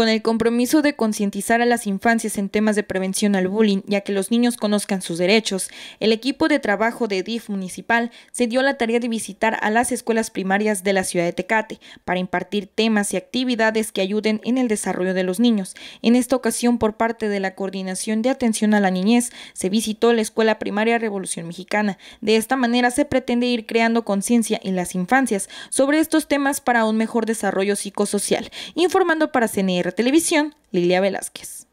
Con el compromiso de concientizar a las infancias en temas de prevención al bullying y a que los niños conozcan sus derechos, el equipo de trabajo de DIF municipal se dio la tarea de visitar a las escuelas primarias de la ciudad de Tecate para impartir temas y actividades que ayuden en el desarrollo de los niños. En esta ocasión, por parte de la Coordinación de Atención a la Niñez, se visitó la Escuela Primaria Revolución Mexicana. De esta manera se pretende ir creando conciencia en las infancias sobre estos temas para un mejor desarrollo psicosocial. Informando para CNE Televisión, Lilia Velázquez.